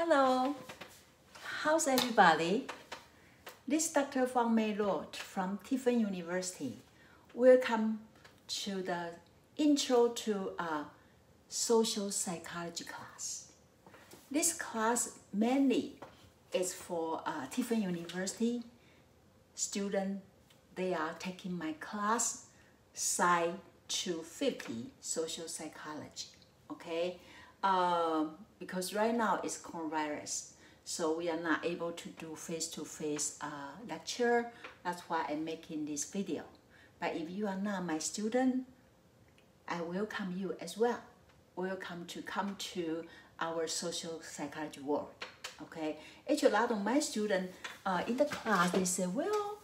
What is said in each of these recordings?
Hello, how's everybody? This is Dr. Fang Mei Law from Tiffin University. Welcome to the intro to a social psychology class. This class mainly is for uh, Tiffin University students. They are taking my class, Psy 250, Social Psychology. Okay, um, because right now it's coronavirus, so we are not able to do face-to-face uh, lecture. That's why I'm making this video. But if you are not my student, I welcome you as well. Welcome to come to our social psychology world. Okay, actually, a lot of my students uh, in the class they say, well,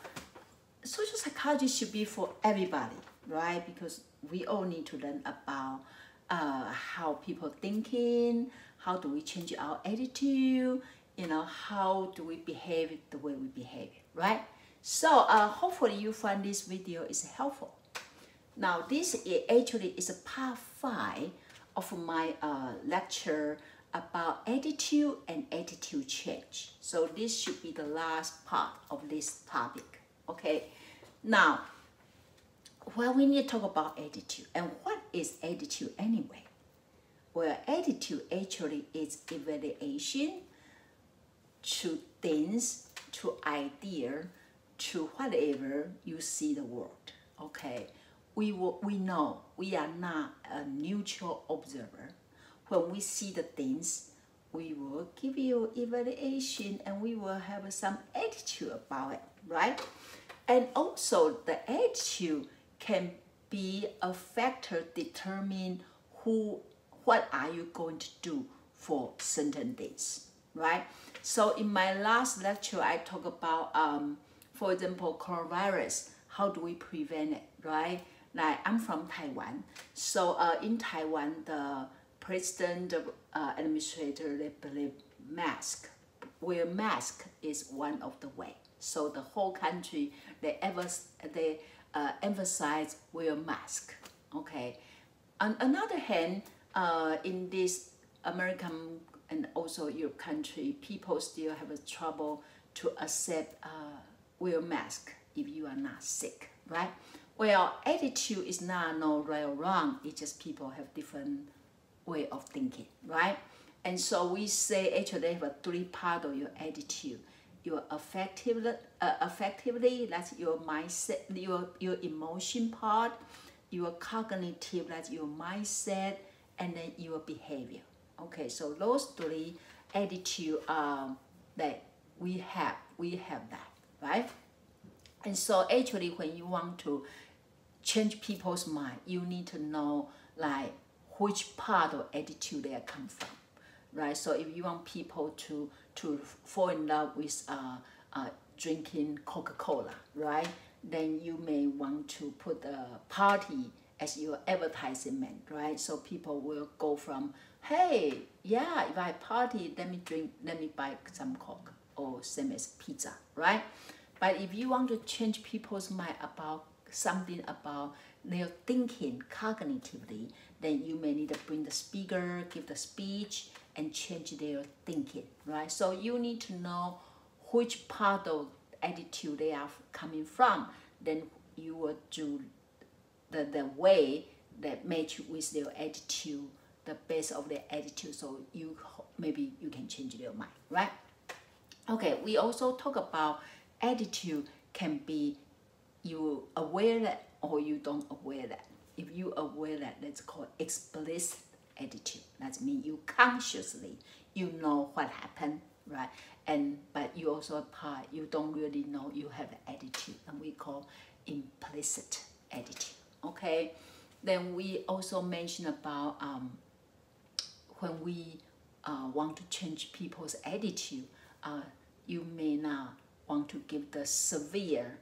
social psychology should be for everybody, right? Because we all need to learn about uh, how people thinking, how do we change our attitude, you know, how do we behave the way we behave, right? So uh, hopefully you find this video is helpful. Now this is actually is a part five of my uh, lecture about attitude and attitude change. So this should be the last part of this topic. Okay, now well, we need to talk about attitude. And what is attitude anyway? Well, attitude actually is evaluation to things, to idea, to whatever you see the world. Okay, we will, we know we are not a neutral observer. When we see the things, we will give you evaluation and we will have some attitude about it, right? And also the attitude can be a factor determine who what are you going to do for certain days right? So in my last lecture i talk about um, for example coronavirus how do we prevent it right? Like i'm from taiwan. So uh, in taiwan the president the uh, administrator they believe mask wear mask is one of the way. So the whole country they ever they uh, emphasize wear mask. Okay. On another hand, uh, in this American and also your country, people still have a trouble to accept uh, wear mask if you are not sick, right? Well, attitude is not no right or wrong. It's just people have different way of thinking, right? And so we say actually have a three part of your attitude your affective, uh, affectively, that's your mindset, your, your emotion part, your cognitive, that's your mindset, and then your behavior. Okay, so those three attitude um, that we have, we have that, right? And so actually when you want to change people's mind, you need to know like which part of attitude they come from, right? So if you want people to to fall in love with uh, uh, drinking Coca-Cola, right? Then you may want to put a party as your advertisement, right? So people will go from, hey, yeah, if I party, let me drink, let me buy some Coke or same as pizza, right? But if you want to change people's mind about something about their thinking cognitively, then you may need to bring the speaker, give the speech, and change their thinking, right? So you need to know which part of attitude they are coming from. Then you will do the, the way that match with their attitude, the base of their attitude. So you maybe you can change their mind, right? Okay, we also talk about attitude can be you aware that or you don't aware that. If you aware that, that's called explicit attitude. That means you consciously you know what happened, right? And but you also part you don't really know you have an attitude, and we call implicit attitude. Okay. Then we also mention about um, when we uh, want to change people's attitude, uh, you may not want to give the severe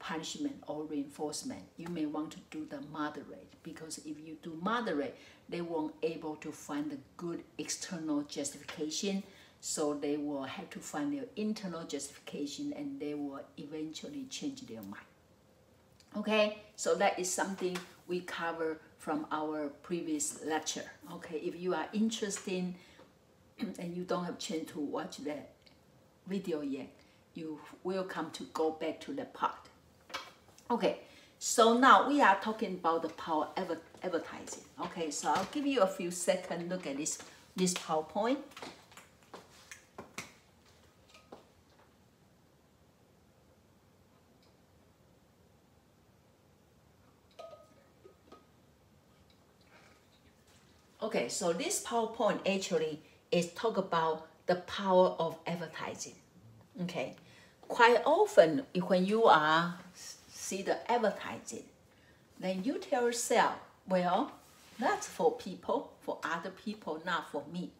punishment or reinforcement. You may want to do the moderate because if you do moderate, they won't able to find the good external justification. So they will have to find their internal justification and they will eventually change their mind. Okay, so that is something we cover from our previous lecture. Okay, if you are interested and you don't have chance to watch that video yet, you welcome to go back to the part. Okay, so now we are talking about the power of advertising. Okay, so I'll give you a few seconds look at this this PowerPoint. Okay, so this PowerPoint actually is talk about the power of advertising. Okay, quite often when you are see the advertising, then you tell yourself, well, that's for people, for other people, not for me.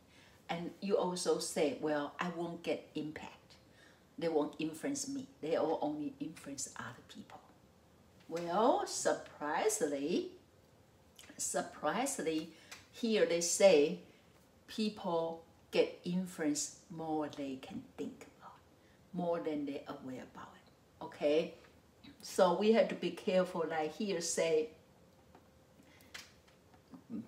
And you also say, well, I won't get impact. They won't influence me. They will only influence other people. Well, surprisingly, surprisingly, here they say people get influenced more they can think about, more than they're aware about it. Okay? So we have to be careful, like here say,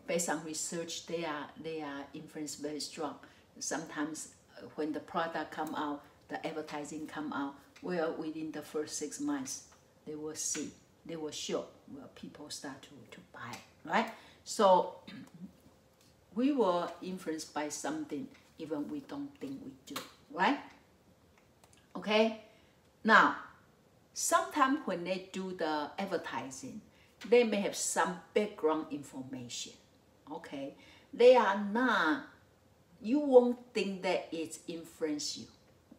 based on research, they are they are influence very strong. Sometimes uh, when the product come out, the advertising come out, well within the first six months, they will see, they will show, well people start to, to buy, right? So we were influenced by something even we don't think we do, right? Okay? Now, sometimes when they do the advertising, they may have some background information, okay? They are not, you won't think that it influence you.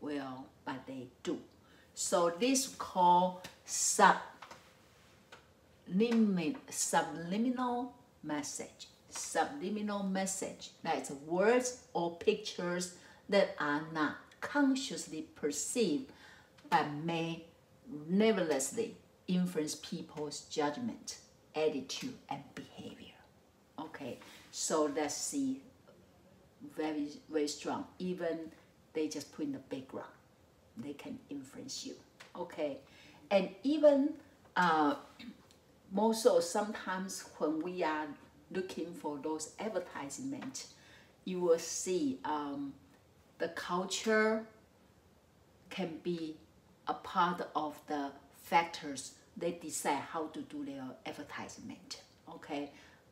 Well, but they do. So this called subliminal message subliminal message, that's words or pictures that are not consciously perceived but may neverthelessly influence people's judgment, attitude, and behavior. Okay, so let's see very, very strong. Even they just put in the background, they can influence you. Okay, and even uh, more so sometimes when we are looking for those advertisements, you will see um, the culture can be a part of the factors they decide how to do their advertisement. Okay,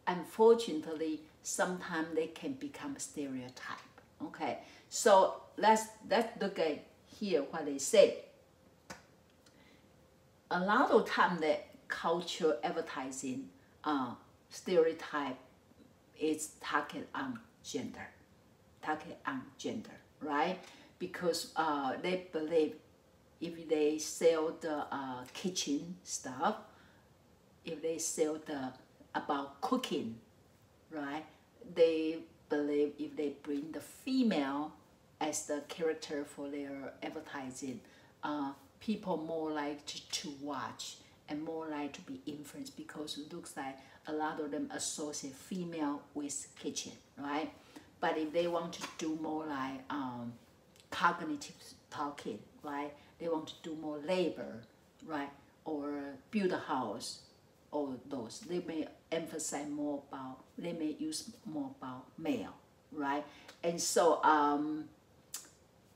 unfortunately, sometimes they can become stereotype. Okay, so let's let's look at here what they say. A lot of time the culture advertising uh, stereotype is target on gender, target on gender, right? Because uh, they believe if they sell the uh, kitchen stuff, if they sell the about cooking, right? They believe if they bring the female as the character for their advertising, uh, people more like to, to watch and more like to be influenced because it looks like a lot of them associate female with kitchen, right? But if they want to do more like um, cognitive talking, right? They want to do more labor, right? Or build a house, or those. They may emphasize more about, they may use more about male, right? And so um,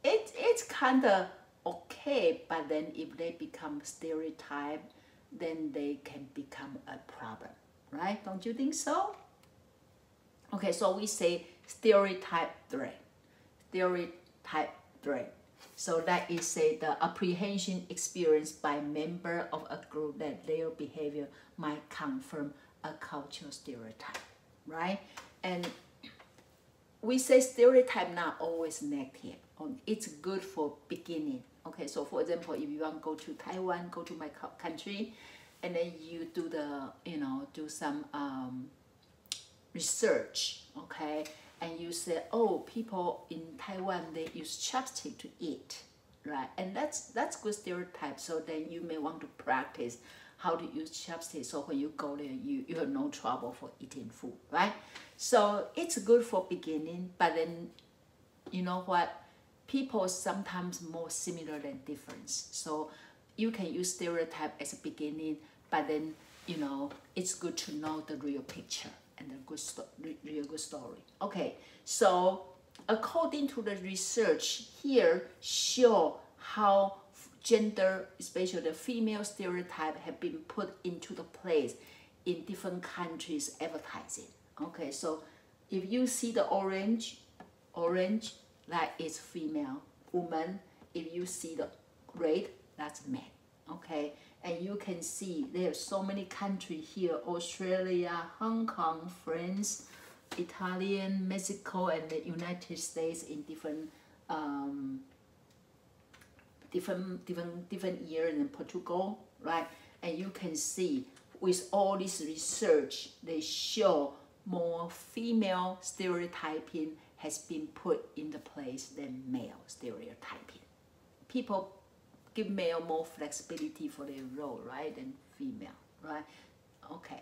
it, it's kind of okay, but then if they become stereotype, then they can become a problem right? Don't you think so? Okay, so we say stereotype threat. Stereotype threat. So that is say the apprehension experienced by member of a group that their behavior might confirm a cultural stereotype, right? And we say stereotype not always negative. It's good for beginning. Okay, so for example, if you want to go to Taiwan, go to my country, and then you do the you know do some um, research okay and you say oh people in taiwan they use chopstick to eat right? And that's that's good stereotype. So then you may want to practice how to use chopstick so when you go there you, you have no trouble for eating food right? So it's good for beginning but then you know what? People sometimes more similar than difference. So you can use stereotype as a beginning but then you know it's good to know the real picture and a good real good story okay so according to the research here, show how gender, especially the female stereotype, have been put into the place in different countries advertising. Okay, so if you see the orange, orange, that is female woman. If you see the red, that's man. Okay, and you can see there are so many countries here: Australia, Hong Kong, France, Italian, Mexico, and the United States in different um, different different different year in Portugal, right? And you can see with all this research, they show more female stereotyping has been put in the place than male stereotyping. People give male more flexibility for their role, right, than female, right? Okay.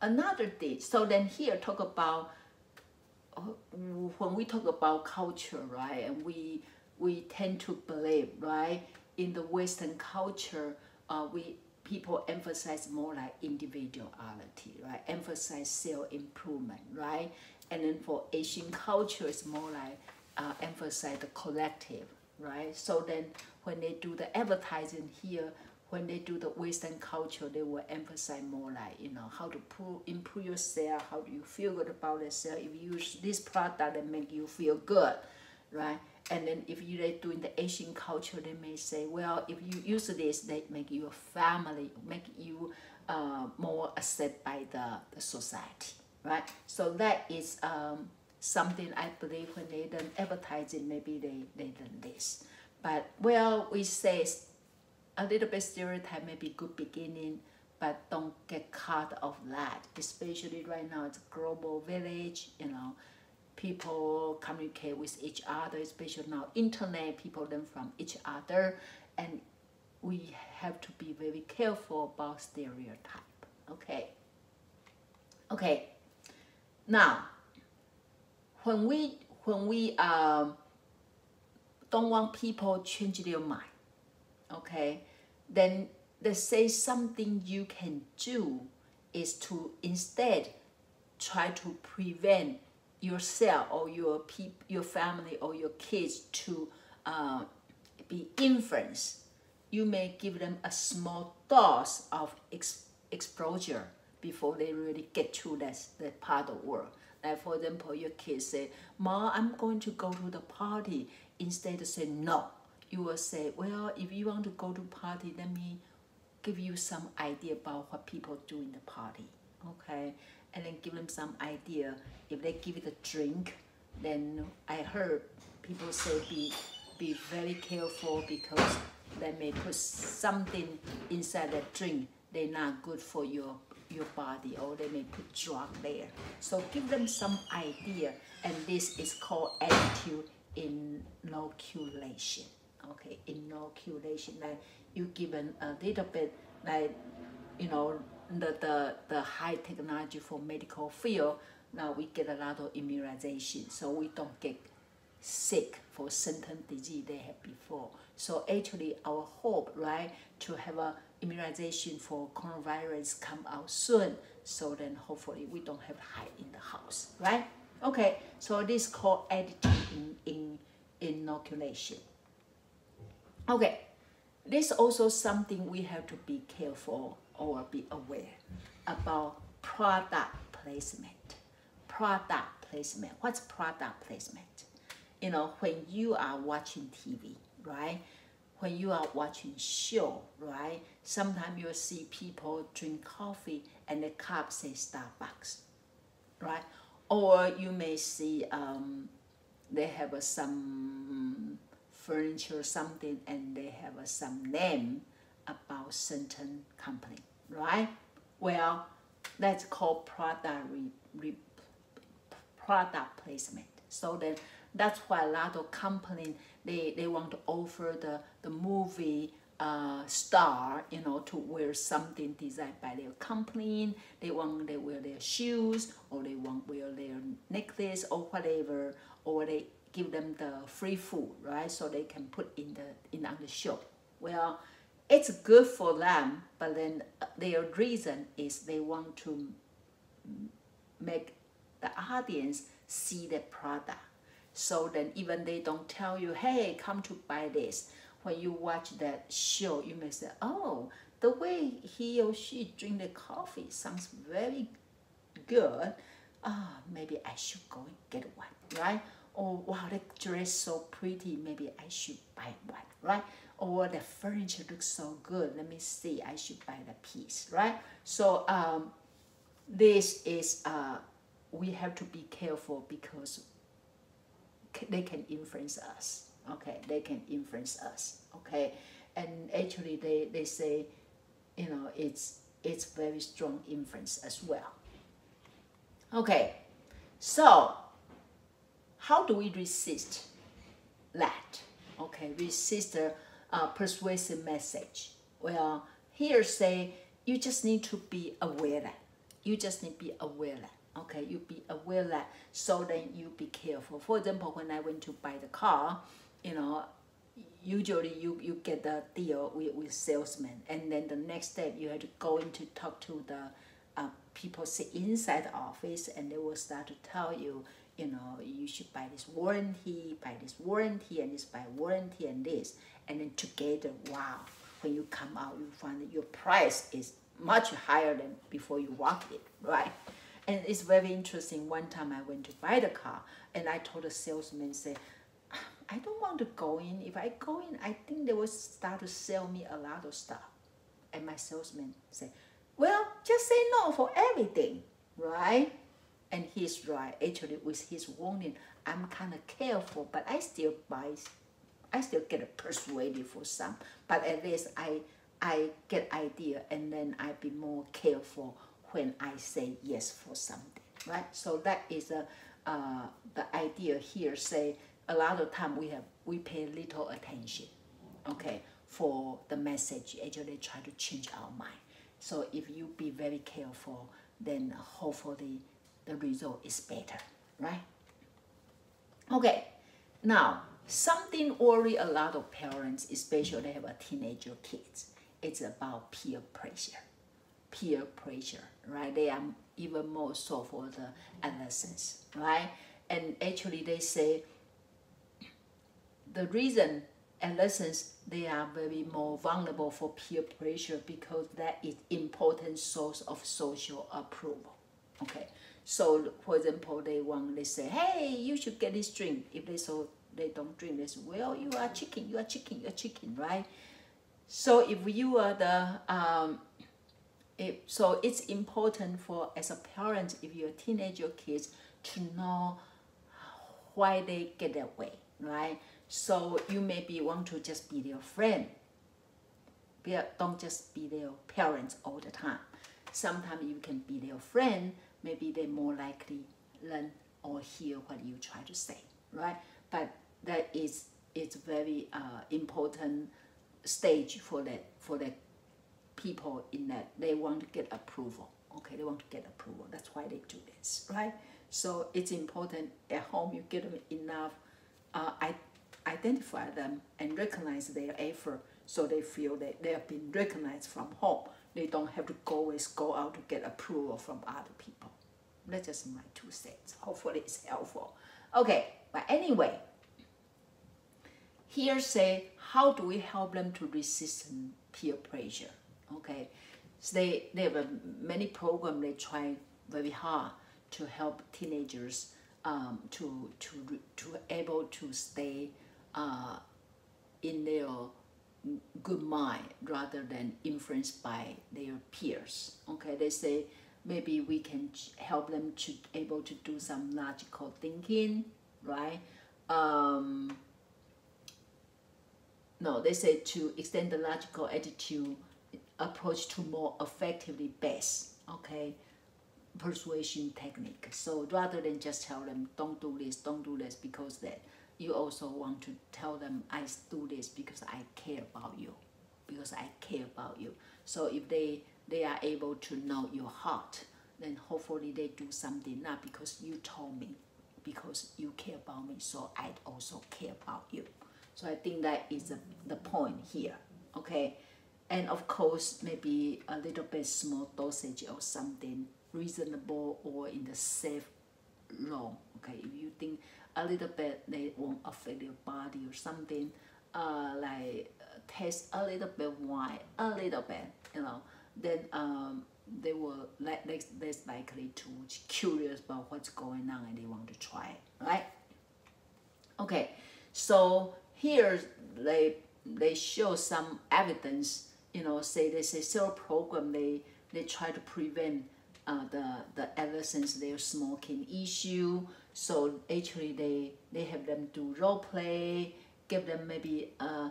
Another thing, so then here talk about, when we talk about culture, right, and we, we tend to believe, right, in the Western culture, uh, we people emphasize more like individuality, right? Emphasize self-improvement, right? And then for Asian culture, it's more like uh, emphasize the collective, right? So then when they do the advertising here, when they do the Western culture, they will emphasize more like, you know, how to improve, improve yourself, how do you feel good about yourself. If you use this product that make you feel good, right? And then if you are doing the Asian culture, they may say, well, if you use this, they make you a family, make you uh, more accepted by the, the society, right? So that is um, something I believe when they done advertising, maybe they, they done this. But well, we say a little bit stereotype may be good beginning, but don't get caught of that. Especially right now, it's global village, you know, people communicate with each other, especially now internet, people learn from each other, and we have to be very careful about stereotype, okay? Okay, now, when we, when we um, don't want people change their mind, okay, then they say something you can do is to instead try to prevent yourself or your peop, your family or your kids to uh, be influenced, you may give them a small dose of ex exposure before they really get to that, that part of the world. Like for example, your kids say, Mom, I'm going to go to the party. Instead of say no, you will say, well, if you want to go to party, let me give you some idea about what people do in the party. Okay, and then give them some idea. If they give it a drink, then I heard people say be be very careful because they may put something inside the drink they're not good for your your body or they may put drug there. So give them some idea and this is called attitude inoculation. Okay, inoculation like you give them a little bit like you know the, the, the high technology for medical field, now we get a lot of immunization, so we don't get sick for certain disease they had before. So actually our hope, right, to have a immunization for coronavirus come out soon, so then hopefully we don't have hide in the house, right? Okay, so this called attitude in, in inoculation. Okay, this also something we have to be careful or be aware about product placement. Product placement. What's product placement? You know, when you are watching TV, right? When you are watching show, right? Sometimes you'll see people drink coffee and the cup says Starbucks, right? Or you may see um, they have some furniture or something and they have some name about certain company, right? Well, that's called product re, re, product placement. So then that's why a lot of company they, they want to offer the, the movie uh, star, you know, to wear something designed by their company. They want they wear their shoes or they want wear their necklace or whatever, or they give them the free food, right? So they can put in the in on the show. Well, it's good for them, but then their reason is they want to make the audience see the product. So then even they don't tell you, hey, come to buy this. When you watch that show, you may say, oh, the way he or she drink the coffee sounds very good. Ah, maybe I should go and get one, right? Or wow, the dress so pretty, maybe I should buy one, right? Or the furniture looks so good, let me see, I should buy the piece, right? So um, this is, uh, we have to be careful because they can influence us, okay? They can influence us, okay? And actually they, they say, you know, it's, it's very strong influence as well. Okay, so how do we resist that? Okay, resist the uh, persuasive message. Well, here say you just need to be aware that. You just need to be aware that. Okay, you be aware that so then you be careful. For example, when I went to buy the car, you know, usually you, you get the deal with, with salesman and then the next step you have to go in to talk to the uh, people sit inside the office and they will start to tell you you know you should buy this warranty buy this warranty and this buy warranty and this. And then together wow when you come out you find that your price is much higher than before you walk it right? And it's very interesting. One time i went to buy the car and i told the salesman say I don't want to go in. If I go in, I think they will start to sell me a lot of stuff. And my salesman said, well, just say no for everything, right? And he's right. Actually, with his warning, I'm kind of careful, but I still buy, I still get persuaded for some. But at least I, I get idea, and then I be more careful when I say yes for something, right? So that is a, uh, the idea here. Say a lot of time we have we pay little attention okay for the message. Actually try to change our mind. So if you be very careful then hopefully the result is better right? Okay now something worry a lot of parents especially have a teenager kids it's about peer pressure. Peer pressure right? They are even more so for the adolescents right? And actually they say the reason adolescents they are very more vulnerable for peer pressure because that is important source of social approval. Okay, so for example, they want they say, hey, you should get this drink. If they so they don't drink, they say, well, you are chicken, you are chicken, you are chicken, right? So if you are the um, if, so it's important for as a parent if you're a teenager kids to know why they get that way, right? So you maybe want to just be their friend. Don't just be their parents all the time. Sometimes you can be their friend. Maybe they more likely learn or hear what you try to say, right? But that is it's very uh, important stage for that for the people in that they want to get approval. Okay, they want to get approval. That's why they do this, right? So it's important at home you give them enough uh, I identify them and recognize their effort so they feel that they have been recognized from home. They don't have to always go out to get approval from other people. That's just my two cents. Hopefully it's helpful. Okay, but anyway, here say, how do we help them to resist peer pressure? Okay, so they, they have a, many programs they try very hard to help teenagers um, to, to, to able to stay uh, in their good mind rather than influenced by their peers. Okay, they say maybe we can help them to able to do some logical thinking, right? Um, no, they say to extend the logical attitude approach to more affectively based, okay, persuasion technique. So rather than just tell them don't do this, don't do this because that you also want to tell them I do this because I care about you because I care about you. So if they they are able to know your heart then hopefully they do something not because you told me because you care about me so I also care about you. So I think that is the, the point here okay? And of course maybe a little bit small dosage or something reasonable or in the safe wrong. Okay, if you think a little bit they won't affect your body or something, uh, like taste a little bit wine, a little bit, you know, then um, they will less, less likely to curious about what's going on and they want to try it, right? Okay, so here they they show some evidence, you know, say they say cell program they they try to prevent uh, the the ever since their smoking issue. So actually they they have them do role play, give them maybe uh,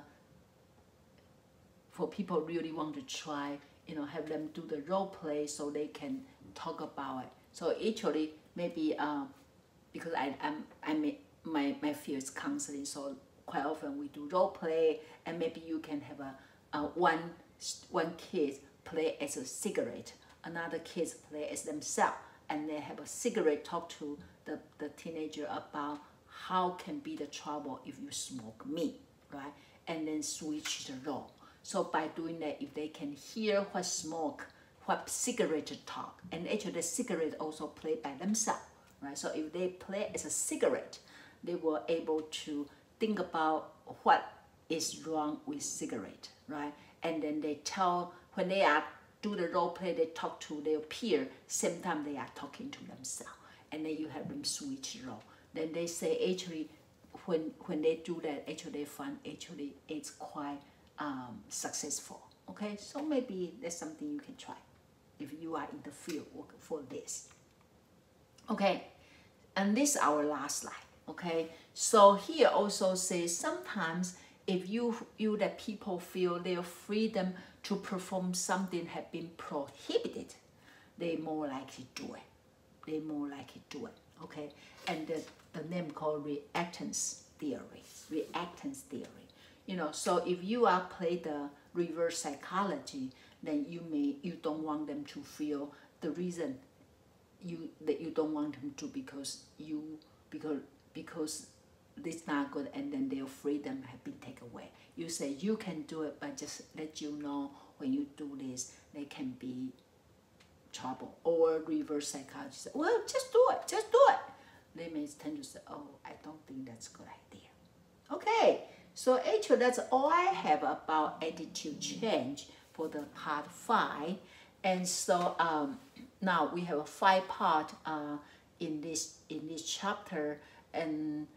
for people really want to try, you know, have them do the role play so they can talk about it. So actually maybe um, because I I'm I may, my my field is counseling, so quite often we do role play, and maybe you can have a, a one one kid play as a cigarette, another kid play as themselves, and they have a cigarette talk to the, the teenager about how can be the trouble if you smoke me, right? And then switch the role. So by doing that, if they can hear what smoke, what cigarette to talk, and actually the cigarette also play by themselves, right? So if they play as a cigarette, they were able to think about what is wrong with cigarette, right? And then they tell, when they are do the role play, they talk to their peer, same time they are talking to themselves. And then you have them switch role. Then they say actually, when, when they do that, actually they find actually it's quite um, successful. Okay, so maybe that's something you can try if you are in the field for this. Okay, and this is our last slide. Okay, so here also says sometimes if you you that people feel their freedom to perform something have been prohibited, they more likely do it. They more likely do it. Okay, and the, the name called reactance theory. Reactance theory. You know, so if you are play the reverse psychology, then you may you don't want them to feel the reason you that you don't want them to because you because because this not good and then their freedom have been taken away. You say you can do it, but just let you know when you do this, they can be trouble. Or reverse psychology say, well, just do it, just do it. They may tend to say, oh, I don't think that's a good idea. Okay, so actually that's all I have about attitude change for the part five. And so um, now we have a five part uh, in this in this chapter and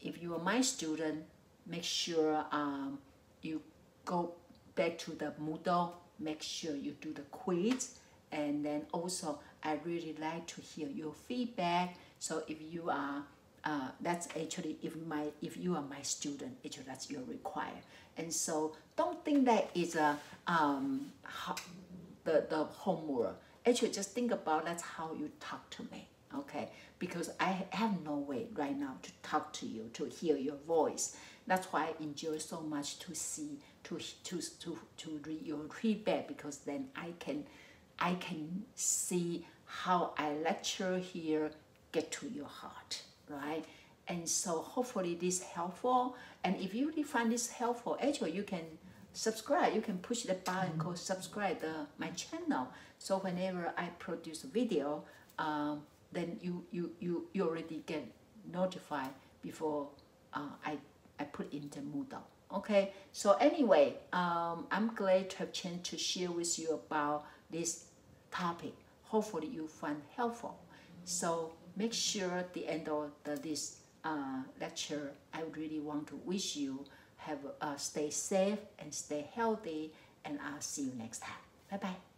if you are my student, make sure um, you go back to the Moodle, make sure you do the quiz, and then also I really like to hear your feedback. So if you are, uh, that's actually if my if you are my student, actually that's your require. And so don't think that is a um, the the homework. Actually, just think about that's how you talk to me okay? Because I have no way right now to talk to you, to hear your voice. That's why I enjoy so much to see, to, to, to, to read your feedback because then I can, I can see how I lecture here get to your heart, right? And so hopefully this helpful. And if you really find this helpful, actually you can subscribe. You can push the button called subscribe the, my channel. So whenever I produce a video, um, then you you you, you already get notified before uh, I, I put in the Moodle. Okay, so anyway, um, I'm glad to have chance to share with you about this topic. Hopefully you find helpful. So make sure the end of the, this uh, lecture, I really want to wish you have uh, stay safe and stay healthy and I'll see you next time. Bye-bye.